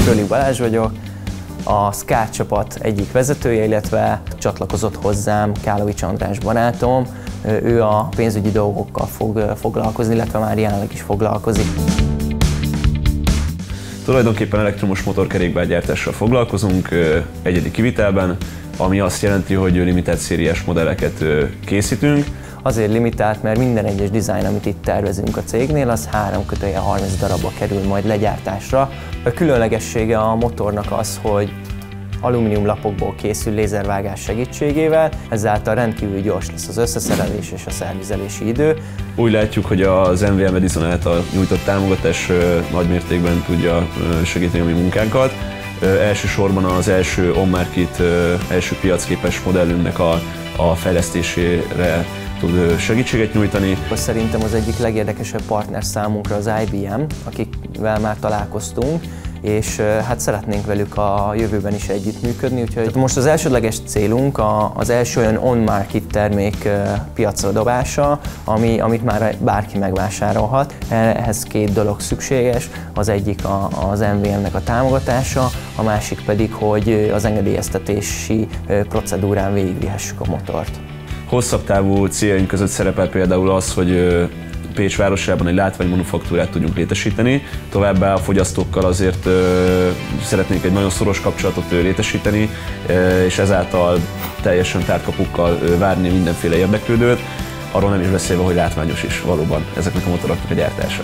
Fröli Balázs vagyok, a SCAR csapat egyik vezetője, illetve csatlakozott hozzám Kálovics András barátom. Ő a pénzügyi dolgokkal fog foglalkozni, illetve már jelenleg is foglalkozik. Tulajdonképpen elektromos motorkerékbárgyártással foglalkozunk egyedi kivitelben, ami azt jelenti, hogy limitált szériás modelleket készítünk. Azért limitált, mert minden egyes dizájn, amit itt tervezünk a cégnél, az 3 kötője 30 darabba kerül majd legyártásra. A különlegessége a motornak az, hogy alumínium lapokból készül lézervágás segítségével, ezáltal rendkívül gyors lesz az összeszerelés és a szervizelési idő. Úgy látjuk, hogy az MVM Edison által nyújtott támogatás nagymértékben tudja segíteni a mi munkánkat. Elsősorban az első on-market, első piacképes modellünknek a, a fejlesztésére tud segítséget nyújtani. Szerintem az egyik legérdekesebb partner számunkra az IBM, akikvel már találkoztunk, és hát szeretnénk velük a jövőben is együttműködni, úgyhogy most az elsődleges célunk az első olyan on-market termék piacra dobása, ami, amit már bárki megvásárolhat. Ehhez két dolog szükséges, az egyik a, az MVM-nek a támogatása, a másik pedig, hogy az engedélyeztetési procedúrán végigvihessük a motort. Hosszabb távú céljaink között szerepel például az, hogy Pécs városában egy látványmanufaktúrát tudjunk létesíteni. Továbbá a fogyasztókkal azért szeretnénk egy nagyon szoros kapcsolatot létesíteni, és ezáltal teljesen tárkapukkal várni mindenféle érdeklődőt. Arról nem is beszélve, hogy látványos is valóban ezeknek a motoroknak a gyártása.